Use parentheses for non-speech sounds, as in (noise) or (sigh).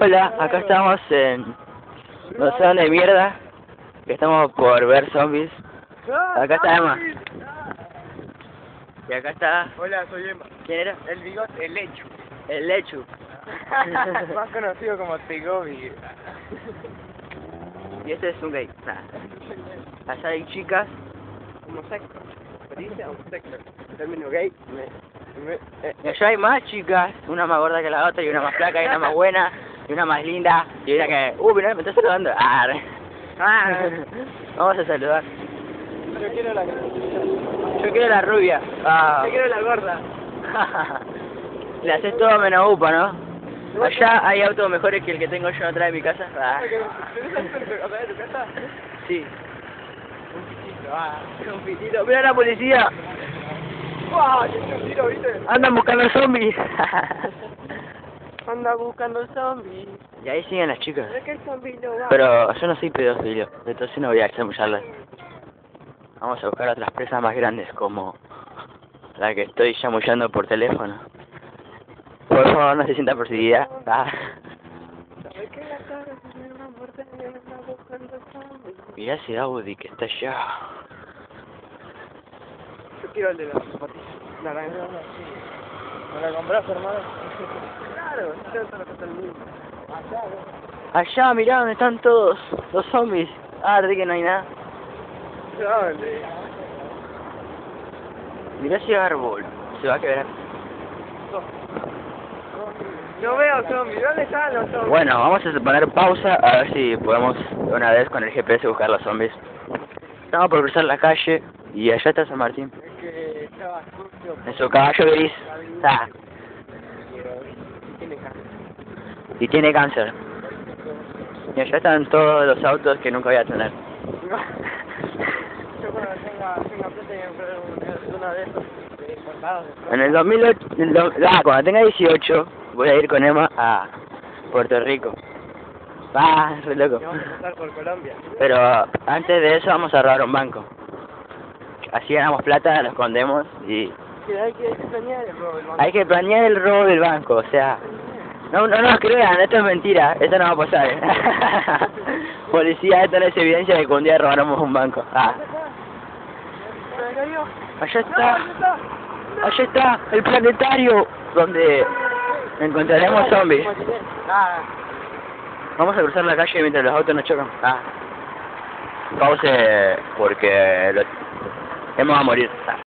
Hola, acá estamos en... No sé dónde mierda. Que estamos por ver zombies. Acá está Emma. Y acá está... Hola, soy Emma. ¿Quién era? El bigote, el lecho. El Lechu. (laughs) Más conocido como Tegobi. Y este es un gay. Nah. Allá hay chicas. Homosexual. ¿Se dice homosexual? El término gay me... eh, Y allá hay más chicas. Una más gorda que la otra, y una más flaca, y una más buena, y una más linda, y una que... Uh, mira, me está saludando. Ah. Ah. (laughs) Vamos a saludar. Yo quiero la... Yo quiero la rubia. Ah. Yo quiero la gorda. (laughs) Le haces todo menos upa, ¿no? Allá hay autos mejores que el que tengo yo atrás de mi casa. Ah. ¿Tenés atrás de tu casa? Sí. Un pichito, ah. Un pitito. ¡Mira la policía! ¡Wow! ¡Qué un tiro, viste! Andan buscando zombies. (laughs) Anda buscando zombies. y ahí siguen las chicas. ¿Pero qué zombie no va? Pero yo no soy pedófilo, entonces no voy a chamullarlas. Vamos a buscar otras presas más grandes como la que estoy chamullando por teléfono. Por favor, no se sienta perseguida. Ah. Mirá ese Audi que está allá. Quiero el de la zapatilla. Naranja. ¿Me la compras, hermano? (laughs) Claro, yo tengo todo lo que está el mismo. Allá, ¿no? Allá, mirá donde están todos los zombies. Ah, de que no hay nada. ¿Dónde? Mirá ese árbol. Se va a quebrar. No veo zombies. ¿Dónde están los zombies? Bueno, vamos a poner pausa a ver si podemos de una vez con el GPS buscar los zombies. Estamos por cruzar la calle y allá está San Martín. Que estaba sucio. En su caballo gris. Ah, cara. y tiene cáncer. Y allá están todos los autos que nunca voy a tener. (laughs) Yo cuando tenga, tenga plata y me una de esos En el 2008, el do- ah, cuando tenga 18, voy a ir con Emma a Puerto Rico. Ah, re loco. Y vamos a pasar por Colombia. Pero antes de eso vamos a robar un banco. Así ganamos plata, lo escondemos y Que hay que planear el robo del banco. hay que planear el robo del banco, o sea, no, no nos crean, esto es mentira, esto no va a pasar. ¿eh? (laughs) Policía, esto no es evidencia de que un día robamos un banco. Ah, allá ¡No, está, allá está! el planetario, donde encontraremos zombies. Vamos a cruzar la calle mientras los autos nos chocan. Ah. Pause porque lo... hemos a morir. Ah.